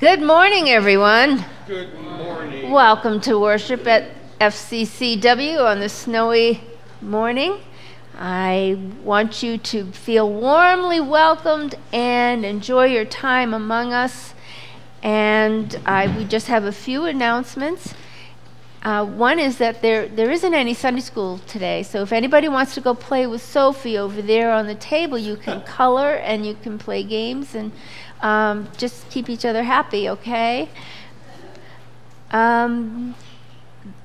Good morning, everyone. Good morning. Welcome to worship at FCCW on this snowy morning. I want you to feel warmly welcomed and enjoy your time among us. And I, we just have a few announcements. Uh, one is that there, there isn't any Sunday school today, so if anybody wants to go play with Sophie over there on the table, you can color and you can play games and um, just keep each other happy, okay? Um,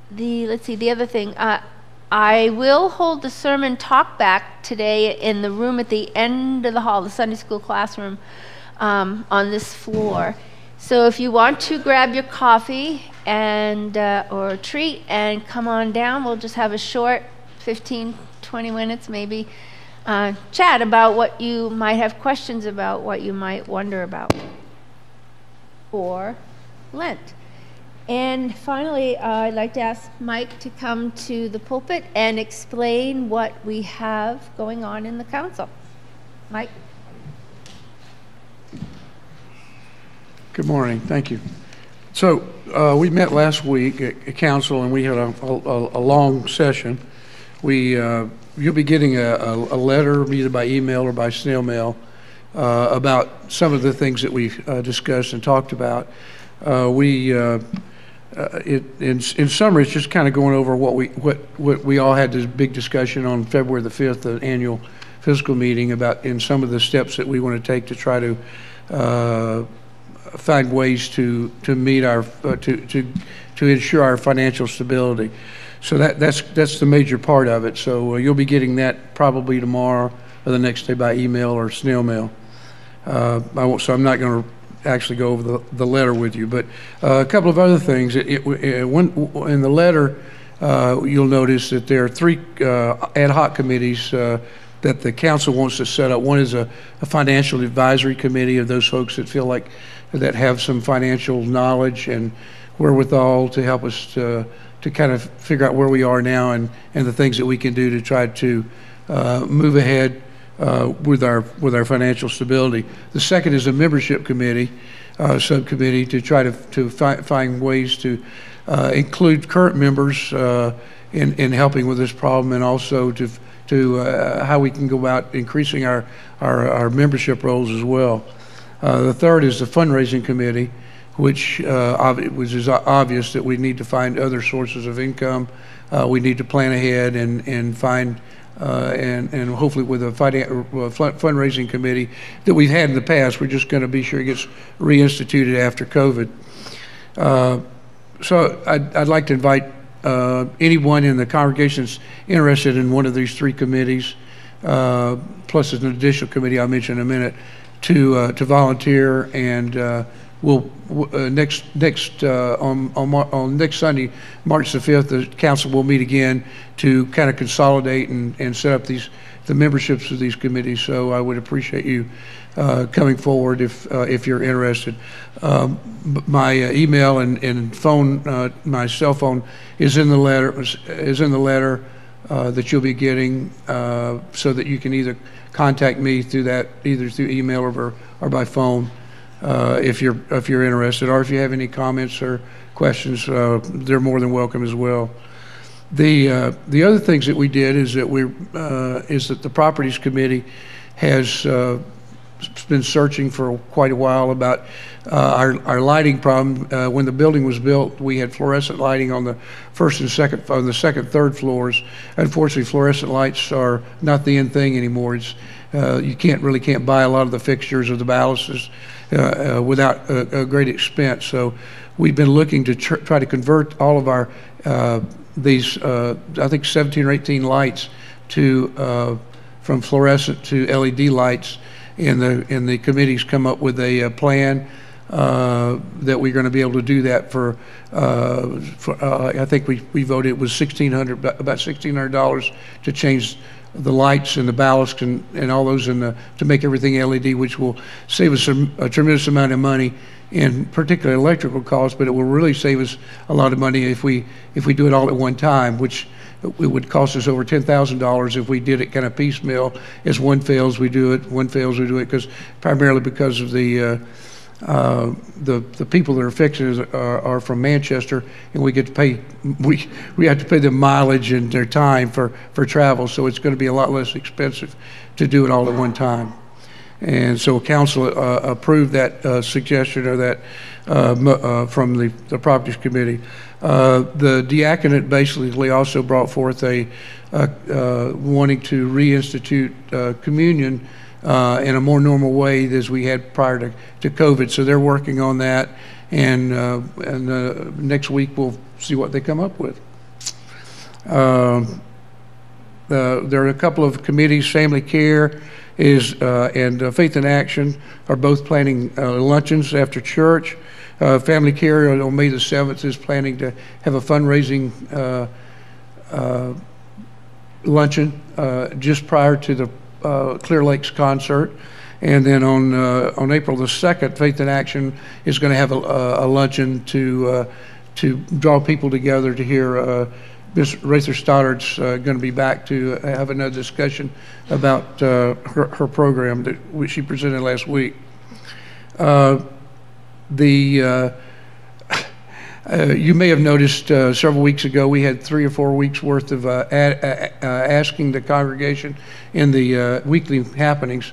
the let's see the other thing. Uh, I will hold the sermon talk back today in the room at the end of the hall, the Sunday school classroom, um, on this floor. So if you want to grab your coffee and uh, or a treat and come on down, we'll just have a short 15, 20 minutes maybe uh, chat about what you might have questions about, what you might wonder about for Lent. And finally, uh, I'd like to ask Mike to come to the pulpit and explain what we have going on in the council. Mike? Good morning. Thank you. So uh, we met last week at, council and we had a, a, a long session. We uh, you'll be getting a, a, a, letter either by email or by snail mail uh, about some of the things that we uh, discussed and talked about. Uh, we, uh, uh, it, in, in summary, it's just kind of going over what we what what we all had this big discussion on February the fifth, the annual fiscal meeting about in some of the steps that we want to take to try to uh, find ways to to meet our to to to ensure our financial stability. So that, that's, that's the major part of it. So uh, you'll be getting that probably tomorrow or the next day by email or snail mail. Uh, I won't, so I'm not going to actually go over the, the letter with you. But uh, a couple of other things. It, it, it, when, in the letter, uh, you'll notice that there are three uh, ad hoc committees uh, that the council wants to set up. One is a, a, financial advisory committee of those folks that feel like that have some financial knowledge and wherewithal to help us to, to kind of figure out where we are now and, and the things that we can do to try to uh, move ahead uh, with our with our financial stability. The second is a membership committee, uh, subcommittee to try to to fi find ways to uh, include current members uh, in in helping with this problem and also to to uh, how we can go about increasing our our, our membership rolls as well. the third is the fundraising committee which uh, which is obvious that we need to find other sources of income. Uh, we need to plan ahead and and find uh, and and hopefully with a fundraising committee that we've had in the past, we're just going to be sure it gets reinstituted after COVID. Uh, so I'd, I'd like to invite uh, anyone in the congregation that's interested in one of these three committees, uh, plus an additional committee I'll mention in a minute, to to volunteer and we'll uh, next next uh, on, on on next Sunday, March the fifth, the council will meet again to kind of consolidate and, and set up these the memberships of these committees. So I would appreciate you uh, coming forward if uh, if you're interested. Um, my uh, email and, and phone, uh, my cell phone is in the letter is in the letter that you'll be getting, so that you can either contact me through that either through email or or by phone. Uh, if you're, if you're interested, or if you have any comments or questions, uh, they're more than welcome as well. The, uh, the other things that we did is that we, is that the Properties Committee has been searching for quite a while about uh, our, our lighting problem. Uh, When the building was built, we had fluorescent lighting on the first and second, on the second, third floors. Unfortunately, fluorescent lights are not the end thing anymore. It's, uh, you can't, really can't buy a lot of the fixtures or the balustrades uh, uh, without a, a great expense. So we've been looking to tr- try to convert all of our, these, I think 17 or 18 lights to, from fluorescent to LED lights. And the, and the committee's come up with a uh, plan uh, that we're going to be able to do that for, uh, for, uh, I think we, we voted it was 1,600, about about $1,600 to change the lights and the ballast and, and all those the, to make everything LED, which will save us a a tremendous amount of money in particular electrical costs, but it will really save us a lot of money if we, if we do it all at one time, which it would cost us over $10,000 if we did it kind of piecemeal. As one fails, we do it, one fails, we do it, because primarily because of the, uh, uh, the, the people that are fixing are, are from Manchester, and we get to pay, we, we have to pay them mileage and their time for, for travel, so it's going to be a lot less expensive to do it all at one time. And so council uh, approved that uh, suggestion or that uh, uh, from the, the properties committee. Uh, The diaconate basically also brought forth a, wanting to reinstitute communion uh, in a more normal way as we had prior to, to COVID. So they're working on that, and, uh, and uh, next week we'll see what they come up with. Um, uh, There are a couple of committees, Family Care is, uh, and uh, Faith in Action are both planning luncheons after church. Family Care on May the 7th is planning to have a fundraising luncheon uh, just prior to the uh, Clearlakes concert. And then on, uh, on April the 2nd, Faith in Action is going to have a- a luncheon to, uh, to draw people together to hear uh, Ms. Heather Stoddard's going to be back to have another discussion about uh, her, her program that she presented last week. Uh, The, uh, you may have noticed uh, several weeks ago, we had three or four weeks' worth of uh, asking the congregation in the uh, weekly happenings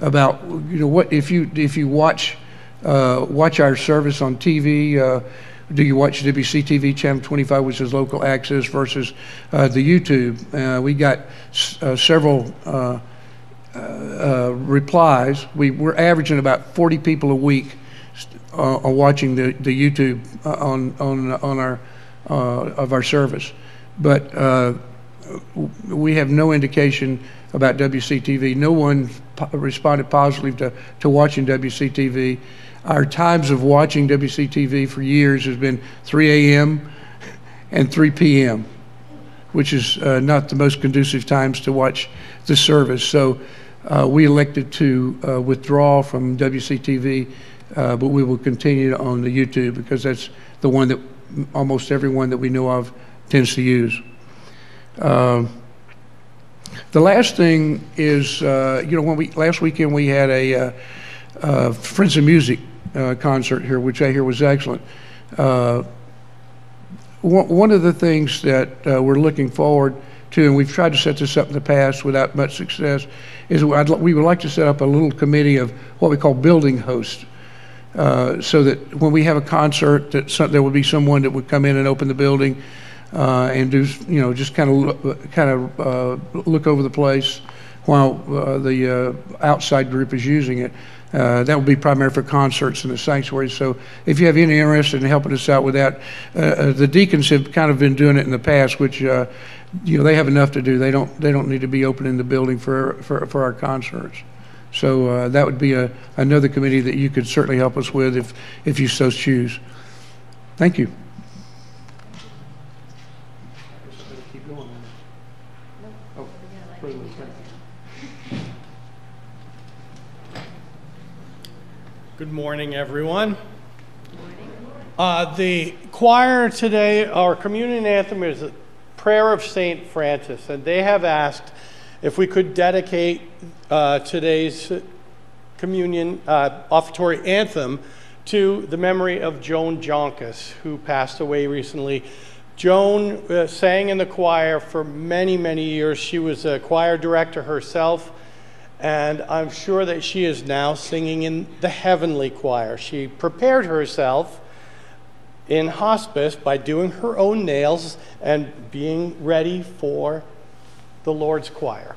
about, you know, what, if you, if you watch, uh, watch our service on TV, do you watch WCTV Channel 25, which is local access, versus the YouTube? We got s- several replies. We, we're averaging about 40 people a week uh, are watching the, the YouTube uh, on, on, on our, uh, of our service. But uh, we have no indication about WCTV. No one po- responded positively to, to watching WCTV. Our times of watching WCTV for years has been 3 a.m. and 3 p.m., which is uh, not the most conducive times to watch the service. So uh, we elected to uh, withdraw from WCTV, uh, but we will continue on the YouTube because that's the one that almost everyone that we know of tends to use. Um, the last thing is, uh, you know, when we, last weekend, we had a uh, uh, Friends of Music uh, concert here, which I hear was excellent. One of the things that we're looking forward to, and we've tried to set this up in the past without much success, is we would like to set up a little committee of what we call building hosts. Uh, so that when we have a concert, that some, there would be someone that would come in and open the building uh, and do, you know, just kind of, kind of uh, look over the place while uh, the uh, outside group is using it. Uh, That would be primarily for concerts in the sanctuary. So if you have any interest in helping us out with that, the deacons have kind of been doing it in the past, which, you know, they have enough to do. They don't, they don't need to be opening the building for, for, for our concerts. So uh, that would be a, another committee that you could certainly help us with if, if you so choose. Thank you. Good morning, everyone. Uh, the choir today, our communion anthem is prayer of St. Francis, and they have asked if we could dedicate uh, today's communion uh, offertory anthem to the memory of Joan Jonkus, who passed away recently. Joan uh, sang in the choir for many, many years. She was a choir director herself, and I'm sure that she is now singing in the heavenly choir. She prepared herself in hospice by doing her own nails and being ready for the Lord's choir.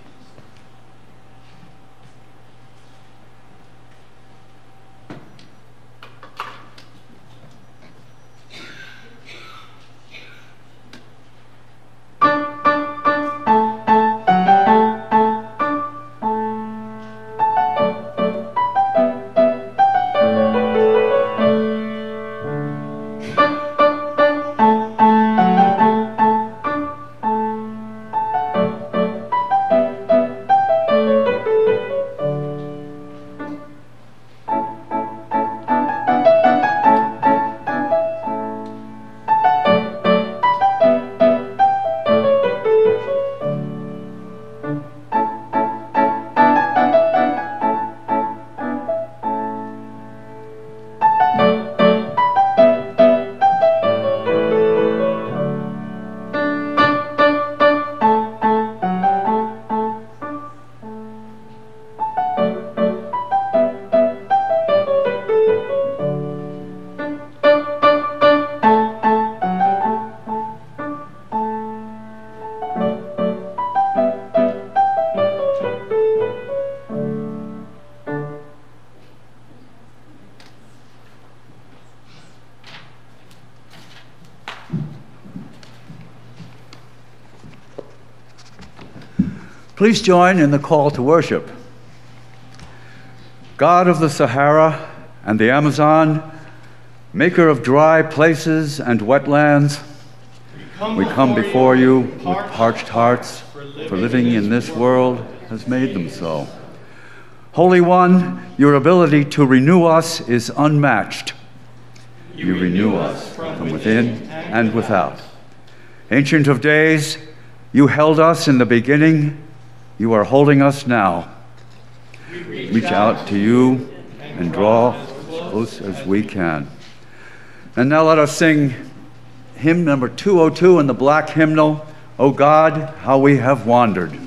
Please join in the call to worship. God of the Sahara and the Amazon, maker of dry places and wetlands, we come before you with parched hearts, for living in this world has made them so. Holy One, your ability to renew us is unmatched. You renew us from within and without. Ancient of days, you held us in the beginning you are holding us now. Reach out to you and draw as close as we can. And now let us sing hymn number 202 in the black hymnal, O God, how we have wandered.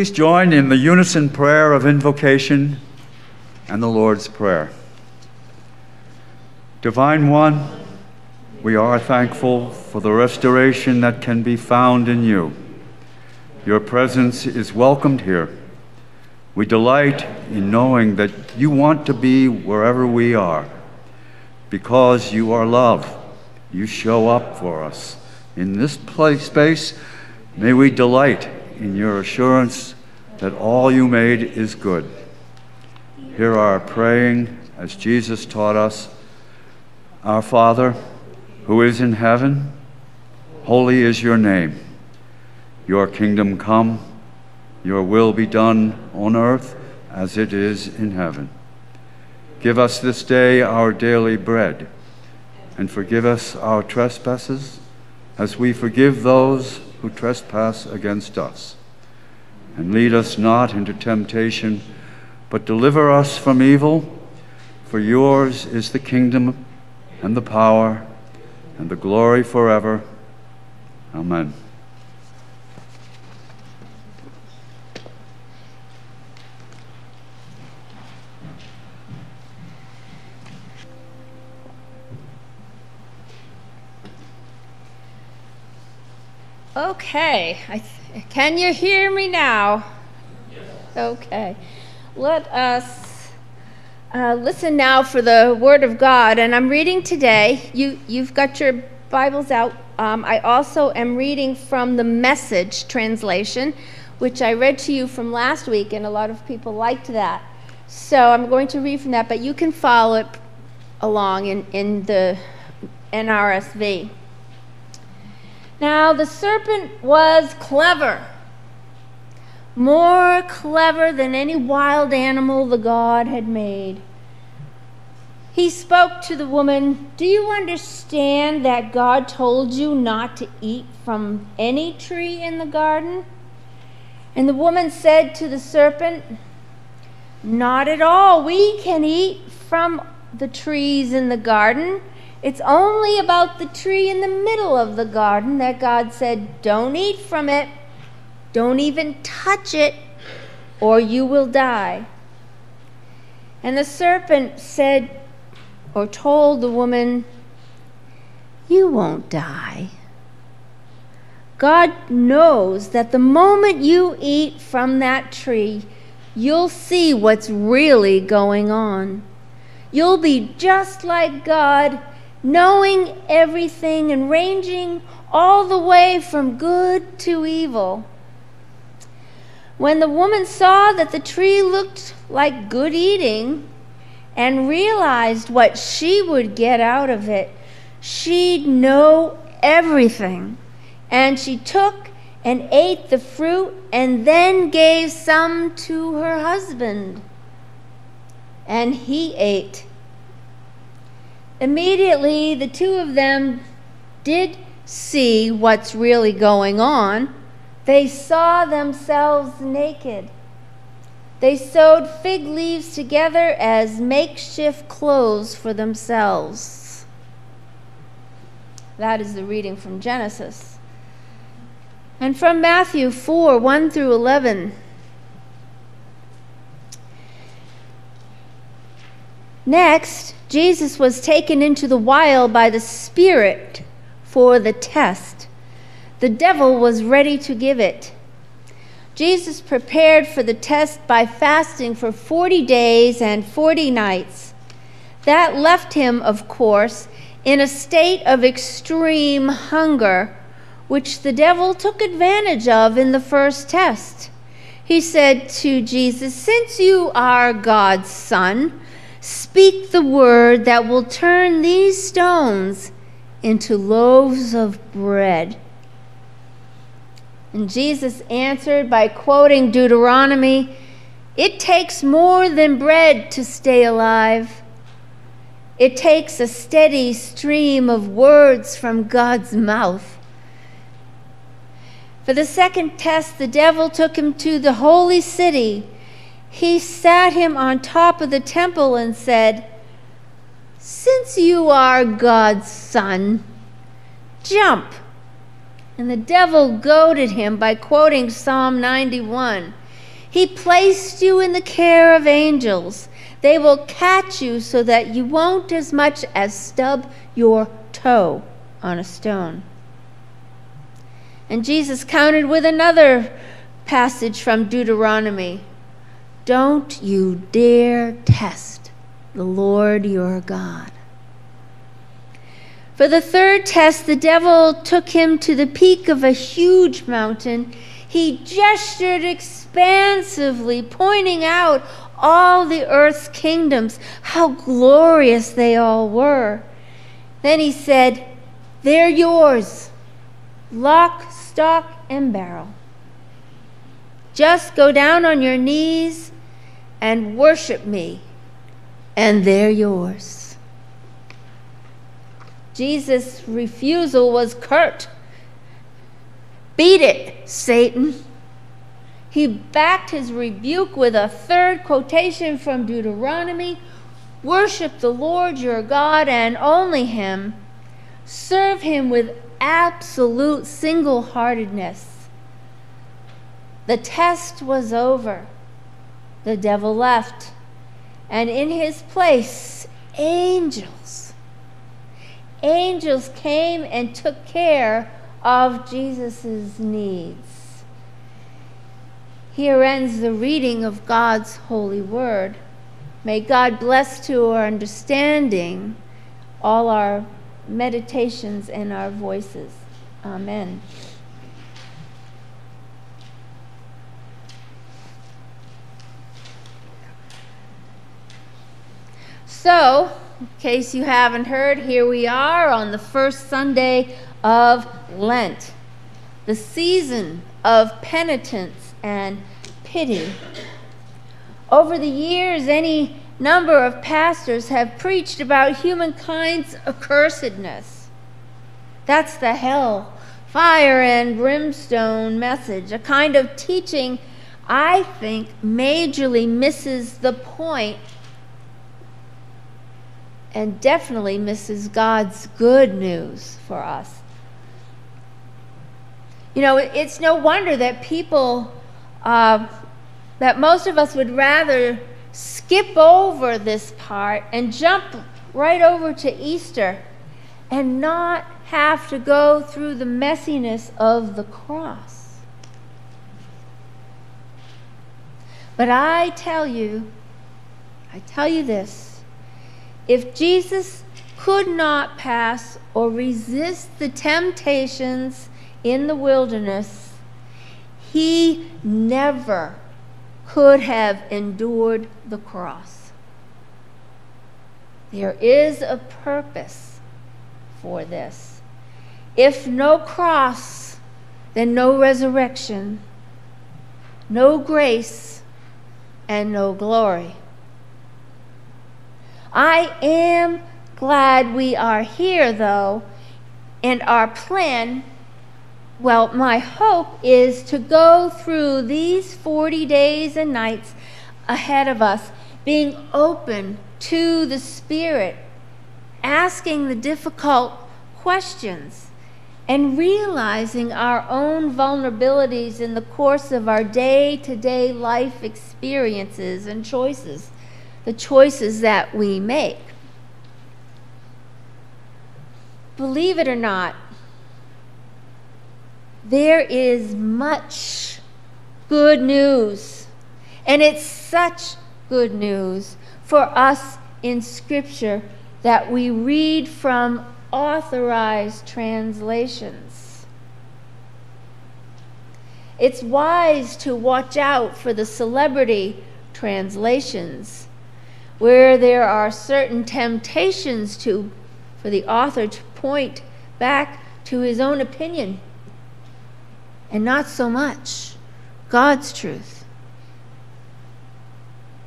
Please join in the unison prayer of invocation and the Lord's Prayer. Divine One, we are thankful for the restoration that can be found in you. Your presence is welcomed here. We delight in knowing that you want to be wherever we are. Because you are love, you show up for us. In this place, space, may we delight in your assurance that all you made is good. Hear our praying as Jesus taught us Our Father, who is in heaven, holy is your name. Your kingdom come, your will be done on earth as it is in heaven. Give us this day our daily bread, and forgive us our trespasses as we forgive those who trespass against us. And lead us not into temptation, but deliver us from evil. For yours is the kingdom and the power and the glory forever. Amen. Okay, I can you hear me now? Yes. Okay. Let us uh, listen now for the Word of God. And I'm reading today. You, you've got your Bibles out. Um, I also am reading from the Message translation, which I read to you from last week, and a lot of people liked that. So I'm going to read from that, but you can follow it along in, in the NRSV. Now the serpent was clever, more clever than any wild animal the God had made. He spoke to the woman, Do you understand that God told you not to eat from any tree in the garden? And the woman said to the serpent, Not at all. We can eat from the trees in the garden. It's only about the tree in the middle of the garden that God said, Don't eat from it, don't even touch it, or you will die. And the serpent said, or told the woman, You won't die. God knows that the moment you eat from that tree, you'll see what's really going on. You'll be just like God knowing everything and ranging all the way from good to evil. When the woman saw that the tree looked like good eating and realized what she would get out of it, she'd know everything. And she took and ate the fruit and then gave some to her husband. And he ate. Immediately, the two of them did see what's really going on. They saw themselves naked. They sewed fig leaves together as makeshift clothes for themselves. That is the reading from Genesis. And from Matthew 4 1 through 11. Next, Jesus was taken into the wild by the Spirit for the test. The devil was ready to give it. Jesus prepared for the test by fasting for 40 days and 40 nights. That left him, of course, in a state of extreme hunger, which the devil took advantage of in the first test. He said to Jesus, Since you are God's son, Speak the word that will turn these stones into loaves of bread. And Jesus answered by quoting Deuteronomy It takes more than bread to stay alive. It takes a steady stream of words from God's mouth. For the second test, the devil took him to the holy city he sat him on top of the temple and said, Since you are God's son, jump. And the devil goaded him by quoting Psalm 91 He placed you in the care of angels. They will catch you so that you won't as much as stub your toe on a stone. And Jesus countered with another passage from Deuteronomy Don't you dare test the Lord your God. For the third test, the devil took him to the peak of a huge mountain. He gestured expansively, pointing out all the earth's kingdoms, how glorious they all were. Then he said, They're yours, lock, stock, and barrel. Just go down on your knees and worship me, and they're yours. Jesus' refusal was curt. Beat it, Satan. He backed his rebuke with a third quotation from Deuteronomy Worship the Lord your God and only Him. Serve Him with absolute single heartedness. The test was over. The devil left. And in his place, angels. Angels came and took care of Jesus' needs. Here ends the reading of God's holy word. May God bless to our understanding all our meditations and our voices. Amen. So, in case you haven't heard, here we are on the first Sunday of Lent, the season of penitence and pity. Over the years, any number of pastors have preached about humankind's accursedness. That's the hell, fire, and brimstone message, a kind of teaching I think majorly misses the point and definitely misses God's good news for us. You know, it's no wonder that people, uh, that most of us would rather skip over this part and jump right over to Easter and not have to go through the messiness of the cross. But I tell you, I tell you this if Jesus could not pass or resist the temptations in the wilderness, he never could have endured the cross. There is a purpose for this. If no cross, then no resurrection, no grace, and no glory. I am glad we are here, though, and our plan well, my hope is to go through these 40 days and nights ahead of us, being open to the Spirit, asking the difficult questions, and realizing our own vulnerabilities in the course of our day to day life experiences and choices, the choices that we make. Believe it or not, there is much good news. And it's such good news for us in Scripture that we read from authorized translations. It's wise to watch out for the celebrity translations where there are certain temptations to for the author to point back to his own opinion and not so much God's truth.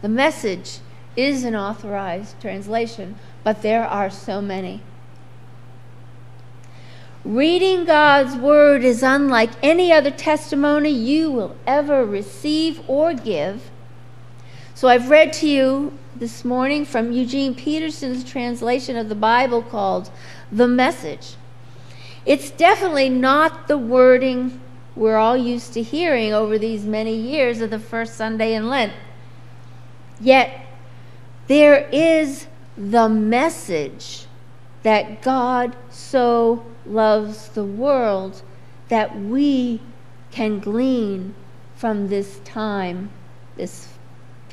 The message is an authorized translation, but there are so many. Reading God's word is unlike any other testimony you will ever receive or give. So I've read to you this morning from Eugene Peterson's translation of the Bible called The Message. It's definitely not the wording we're all used to hearing over these many years of the first Sunday in Lent. Yet, there is the message that God so loves the world that we can glean from this time, this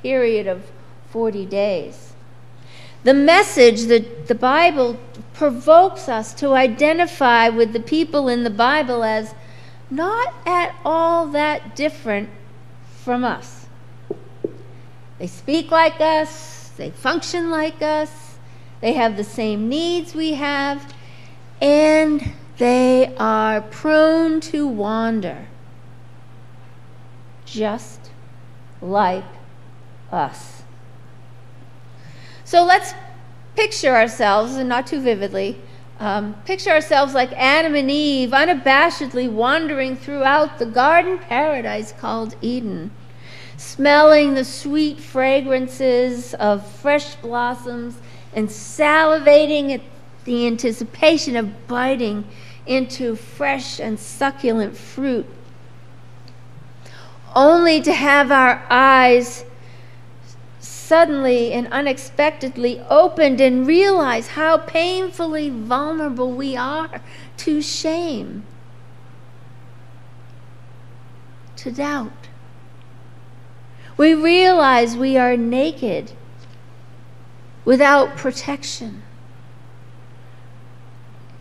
period of 40 days. The message that the Bible provokes us to identify with the people in the Bible as not at all that different from us. They speak like us, they function like us, they have the same needs we have, and they are prone to wander, just like us. So let's picture ourselves, and not too vividly, um, picture ourselves like Adam and Eve, unabashedly wandering throughout the garden paradise called Eden, smelling the sweet fragrances of fresh blossoms and salivating at the anticipation of biting into fresh and succulent fruit, only to have our eyes suddenly and unexpectedly opened and realize how painfully vulnerable we are to shame, to doubt. We realize we are naked without protection.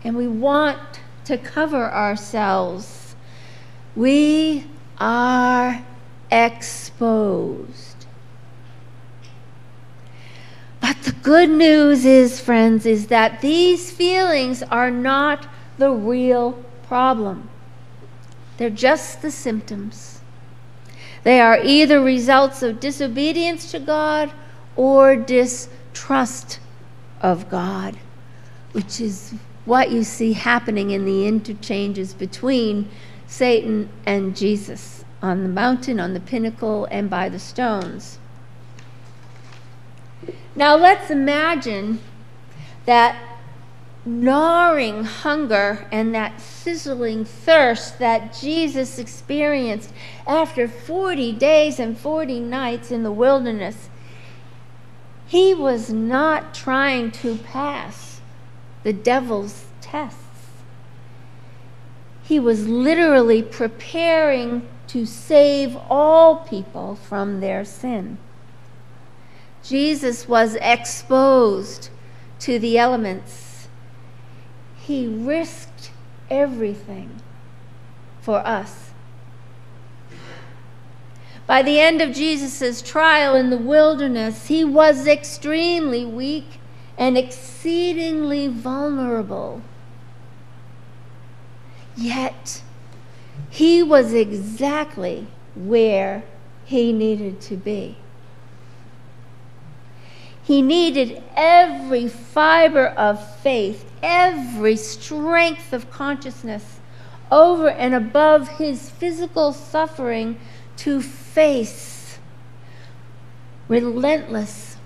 And we want to cover ourselves. We are exposed. But the good news is, friends, is that these feelings are not the real problem. They're just the symptoms. They are either results of disobedience to God or distrust of God, which is what you see happening in the interchanges between Satan and Jesus on the mountain, on the pinnacle, and by the stones. Now let's imagine that gnawing hunger and that sizzling thirst that Jesus experienced after 40 days and 40 nights in the wilderness. He was not trying to pass the devil's tests. He was literally preparing to save all people from their sin. Jesus was exposed to the elements. He risked everything for us. By the end of Jesus' trial in the wilderness, he was extremely weak and exceedingly vulnerable. Yet, he was exactly where he needed to be. He needed every fiber of faith, every strength of consciousness over and above his physical suffering to face relentless,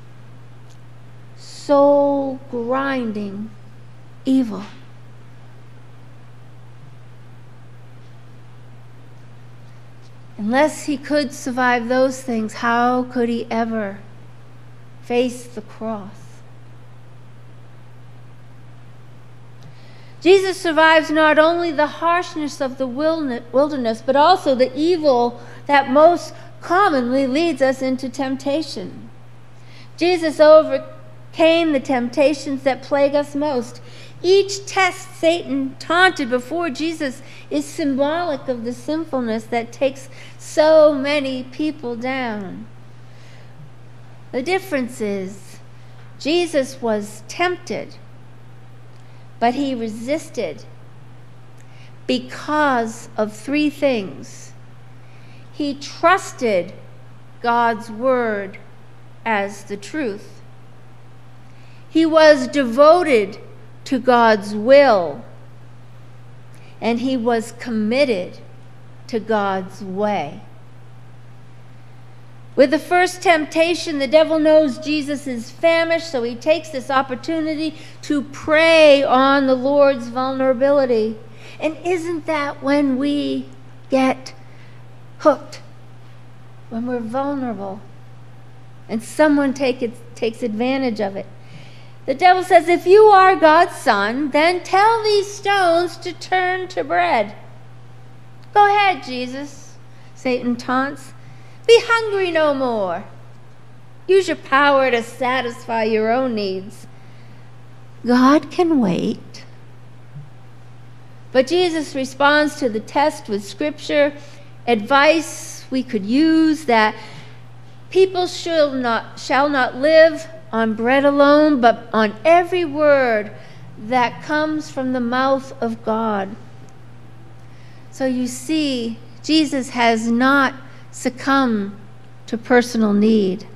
soul grinding evil. Unless he could survive those things, how could he ever? Face the cross. Jesus survives not only the harshness of the wilderness, but also the evil that most commonly leads us into temptation. Jesus overcame the temptations that plague us most. Each test Satan taunted before Jesus is symbolic of the sinfulness that takes so many people down. The difference is Jesus was tempted, but he resisted because of three things. He trusted God's word as the truth. He was devoted to God's will, and he was committed to God's way. With the first temptation, the devil knows Jesus is famished, so he takes this opportunity to prey on the Lord's vulnerability. And isn't that when we get hooked when we're vulnerable and someone take it, takes advantage of it. The devil says, If you are God's son, then tell these stones to turn to bread. Go ahead, Jesus, Satan taunts. Be hungry no more. Use your power to satisfy your own needs. God can wait. But Jesus responds to the test with scripture, advice we could use that people shall not, shall not live on bread alone, but on every word that comes from the mouth of God. So you see, Jesus has not succumbed to personal need.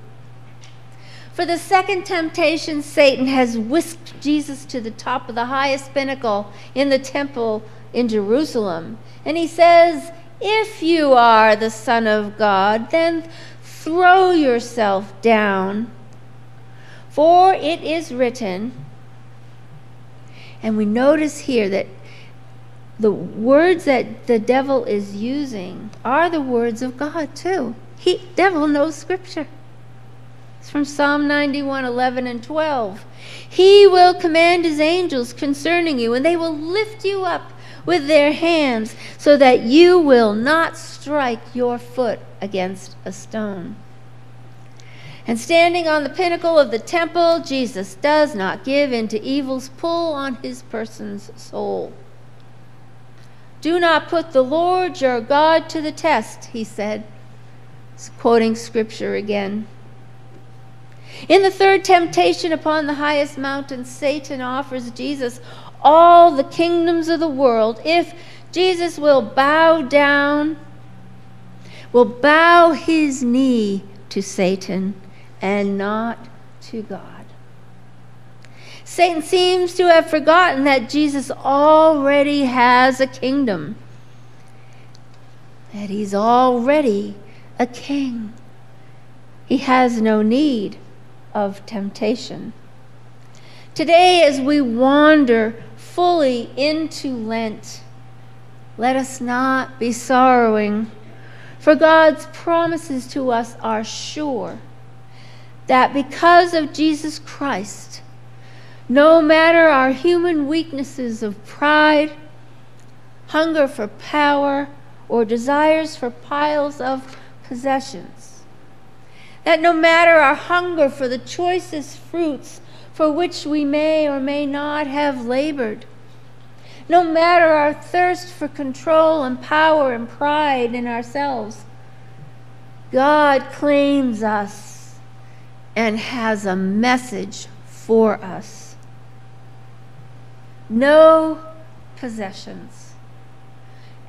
For the second temptation, Satan has whisked Jesus to the top of the highest pinnacle in the temple in Jerusalem. And he says, If you are the Son of God, then throw yourself down. For it is written, and we notice here that the words that the devil is using are the words of God too. He devil knows scripture. It's from Psalm 91 11 and 12. He will command his angels concerning you, and they will lift you up with their hands so that you will not strike your foot against a stone. And standing on the pinnacle of the temple, Jesus does not give in to evil's pull on his person's soul. Do not put the Lord your God to the test, he said, quoting scripture again. In the third temptation upon the highest mountain, Satan offers Jesus all the kingdoms of the world if Jesus will bow down, will bow his knee to Satan and not to God. Satan seems to have forgotten that Jesus already has a kingdom, that he's already a king. He has no need of temptation. Today, as we wander fully into Lent, let us not be sorrowing, for God's promises to us are sure that because of Jesus Christ, no matter our human weaknesses of pride, hunger for power, or desires for piles of possessions, that no matter our hunger for the choicest fruits for which we may or may not have labored, no matter our thirst for control and power and pride in ourselves, God claims us and has a message for us. No possessions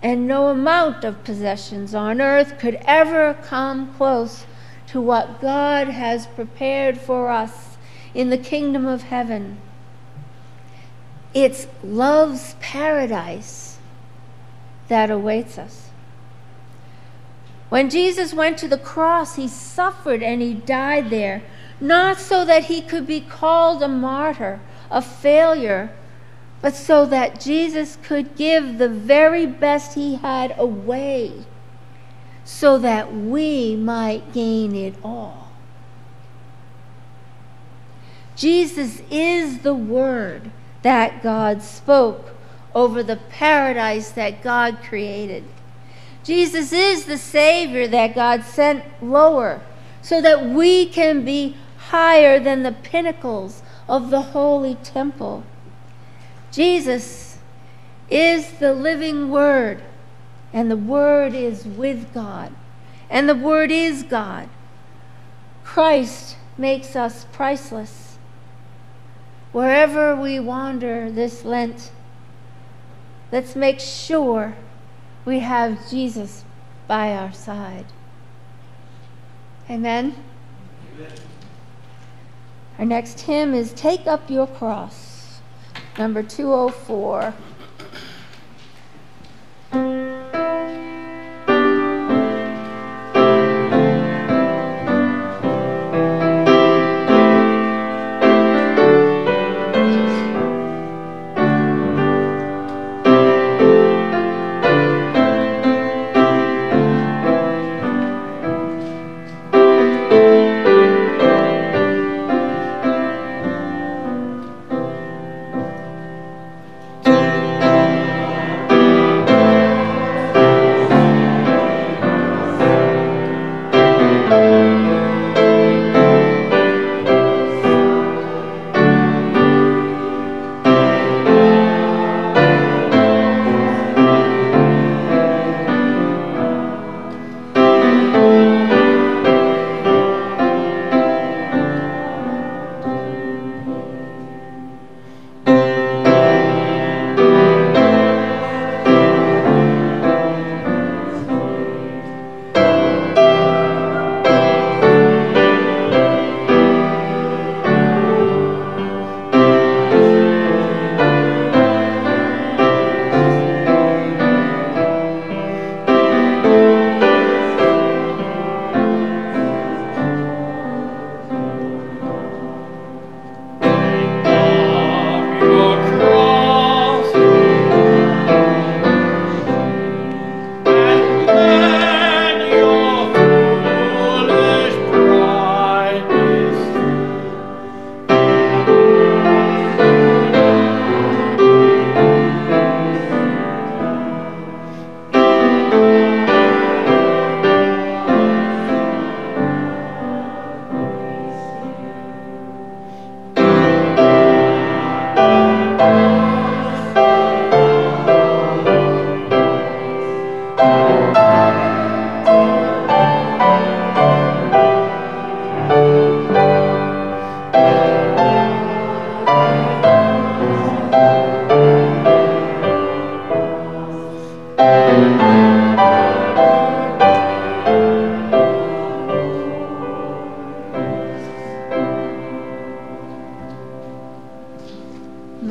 and no amount of possessions on earth could ever come close to what God has prepared for us in the kingdom of heaven. It's love's paradise that awaits us. When Jesus went to the cross, he suffered and he died there, not so that he could be called a martyr, a failure, but so that Jesus could give the very best he had away so that we might gain it all. Jesus is the word that God spoke over the paradise that God created. Jesus is the Savior that God sent lower so that we can be higher than the pinnacles of the holy temple. Jesus is the living Word and the Word is with God, and the Word is God. Christ makes us priceless. Wherever we wander this Lent, let's make sure we have Jesus by our side. Amen. Amen. Our next hymn is Take Up Your Cross, number 204.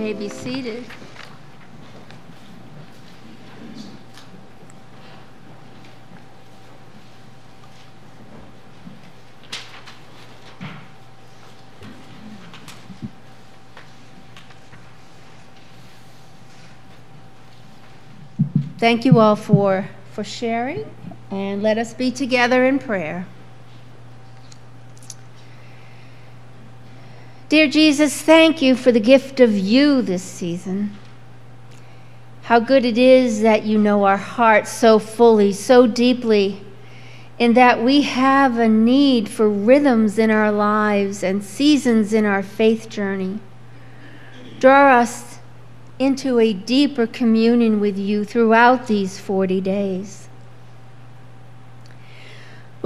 May be seated. Thank you all for, for sharing, and let us be together in prayer. Dear Jesus, thank you for the gift of you this season. How good it is that you know our hearts so fully, so deeply, and that we have a need for rhythms in our lives and seasons in our faith journey. Draw us into a deeper communion with you throughout these 40 days.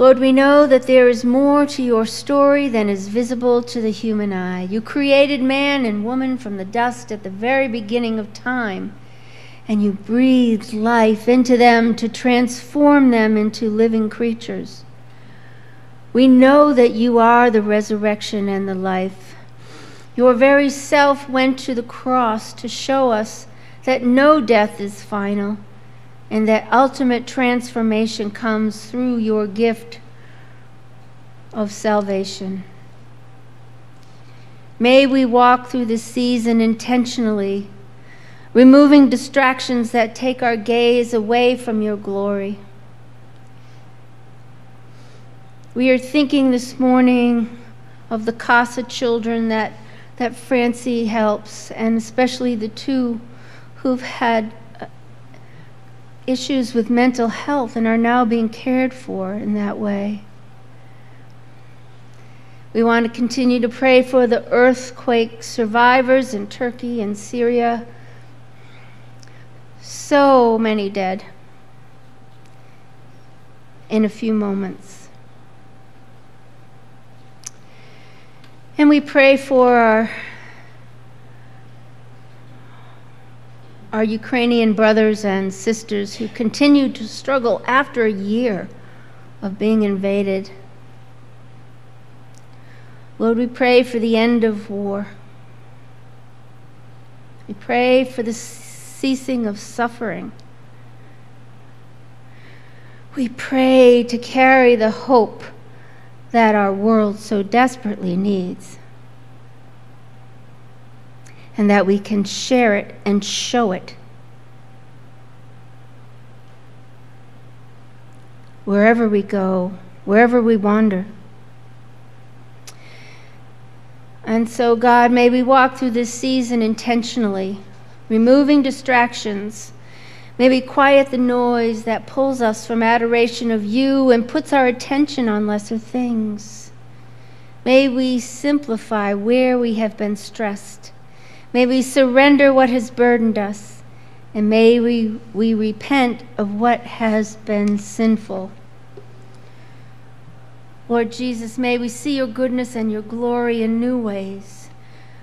Lord, we know that there is more to your story than is visible to the human eye. You created man and woman from the dust at the very beginning of time, and you breathed life into them to transform them into living creatures. We know that you are the resurrection and the life. Your very self went to the cross to show us that no death is final and that ultimate transformation comes through your gift of salvation. May we walk through this season intentionally, removing distractions that take our gaze away from your glory. We are thinking this morning of the CASA children that, that Francie helps, and especially the two who've had issues with mental health and are now being cared for in that way. We want to continue to pray for the earthquake survivors in Turkey and Syria. So many dead in a few moments. And we pray for our our Ukrainian brothers and sisters who continue to struggle after a year of being invaded. Lord, we pray for the end of war. We pray for the ceasing of suffering. We pray to carry the hope that our world so desperately needs and that we can share it and show it. Wherever we go, wherever we wander. And so, God, may we walk through this season intentionally, removing distractions. May we quiet the noise that pulls us from adoration of you and puts our attention on lesser things. May we simplify where we have been stressed May we surrender what has burdened us, and may we, we repent of what has been sinful. Lord Jesus, may we see your goodness and your glory in new ways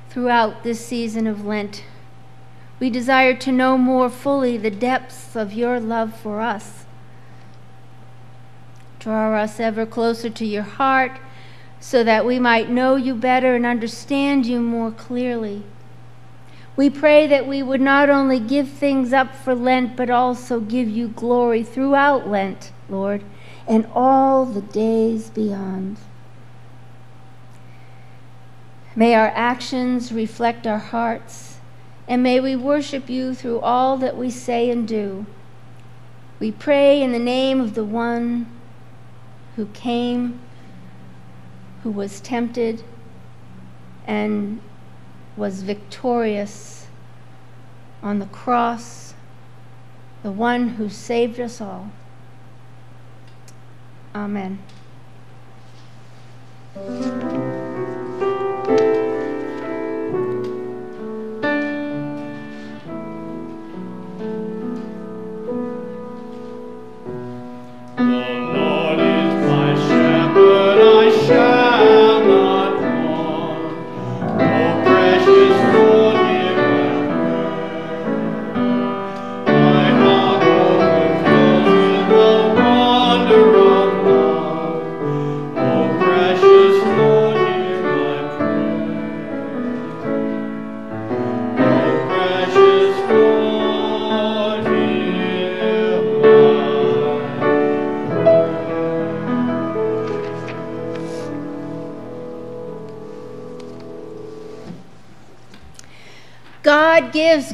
throughout this season of Lent. We desire to know more fully the depths of your love for us. Draw us ever closer to your heart so that we might know you better and understand you more clearly. We pray that we would not only give things up for Lent, but also give you glory throughout Lent, Lord, and all the days beyond. May our actions reflect our hearts, and may we worship you through all that we say and do. We pray in the name of the one who came, who was tempted, and was victorious on the cross, the one who saved us all. Amen.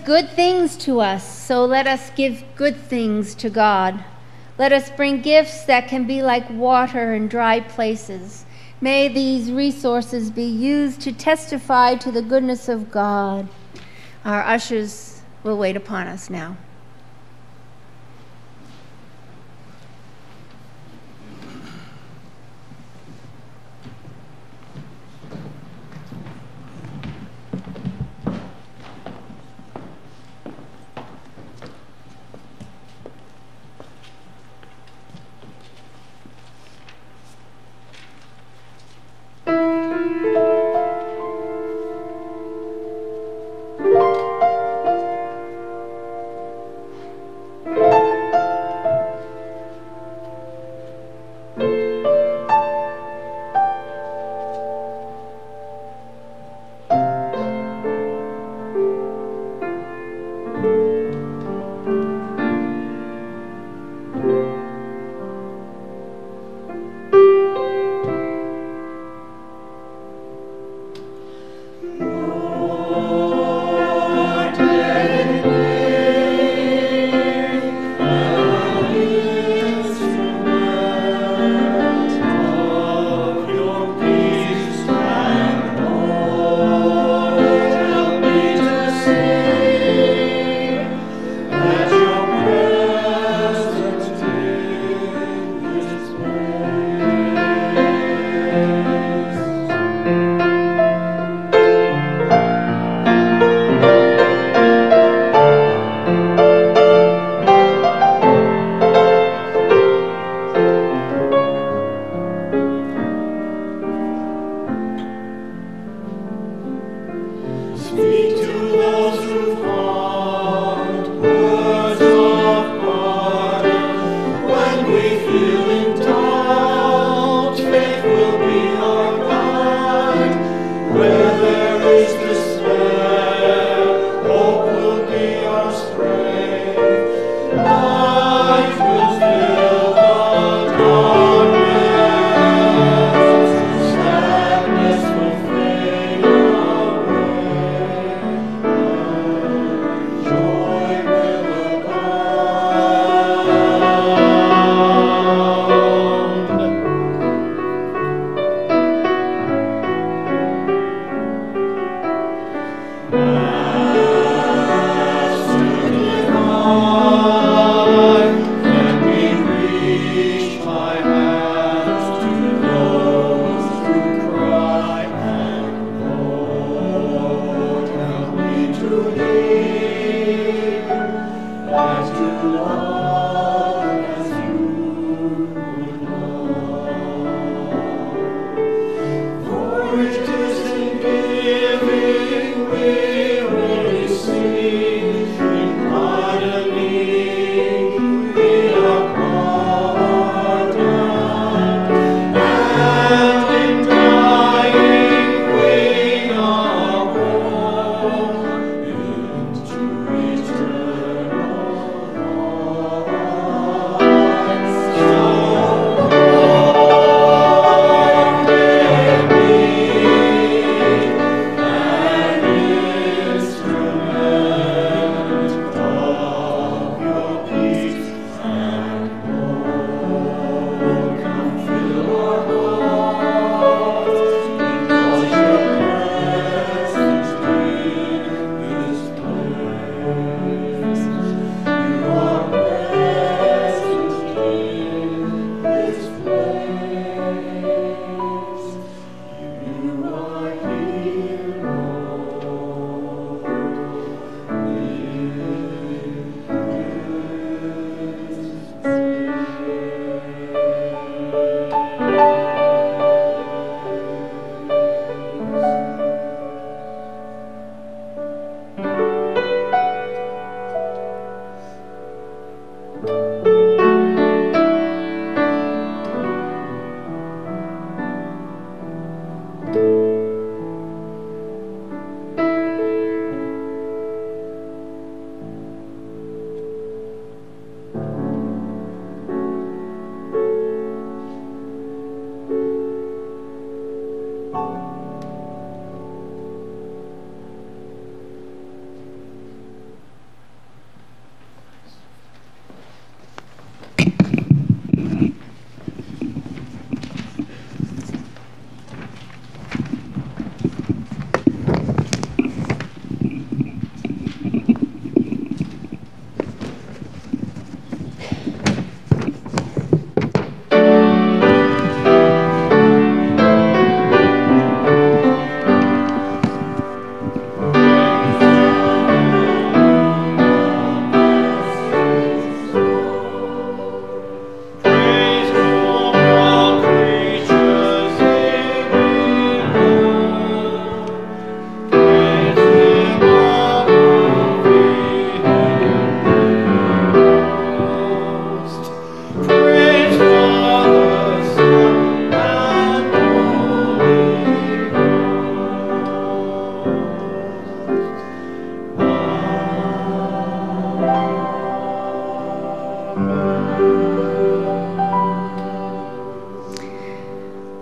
Good things to us, so let us give good things to God. Let us bring gifts that can be like water in dry places. May these resources be used to testify to the goodness of God. Our ushers will wait upon us now.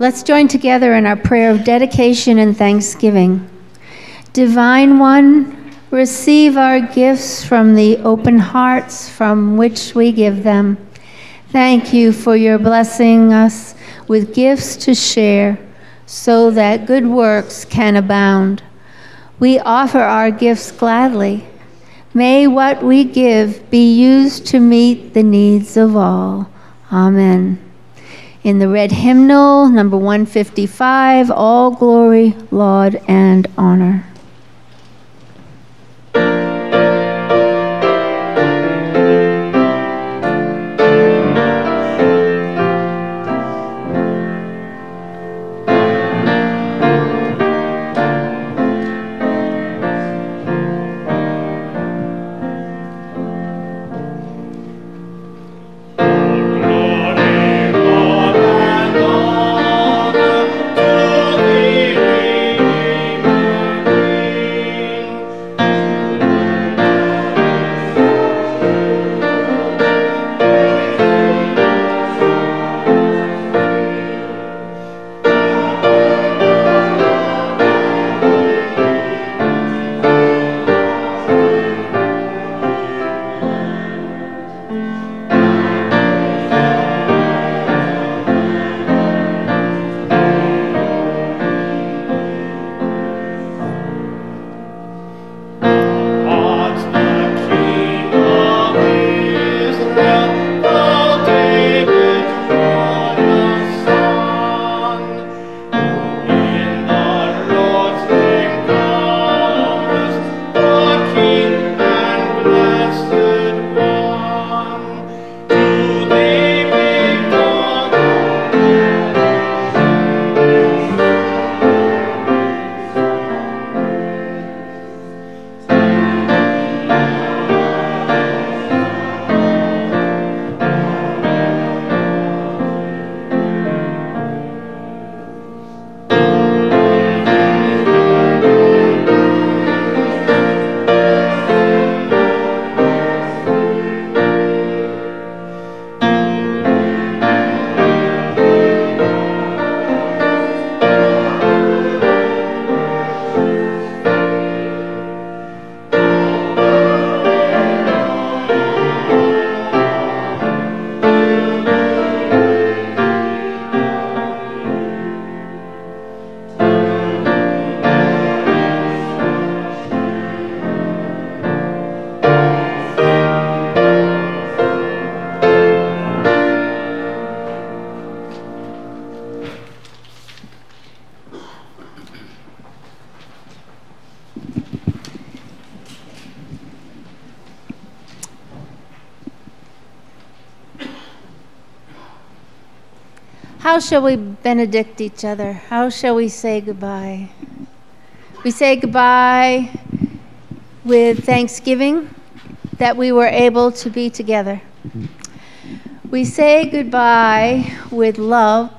Let's join together in our prayer of dedication and thanksgiving. Divine One, receive our gifts from the open hearts from which we give them. Thank you for your blessing us with gifts to share so that good works can abound. We offer our gifts gladly. May what we give be used to meet the needs of all. Amen. In the red hymnal, number 155, all glory, laud, and honor. How shall we benedict each other? How shall we say goodbye? We say goodbye with thanksgiving that we were able to be together. We say goodbye with love.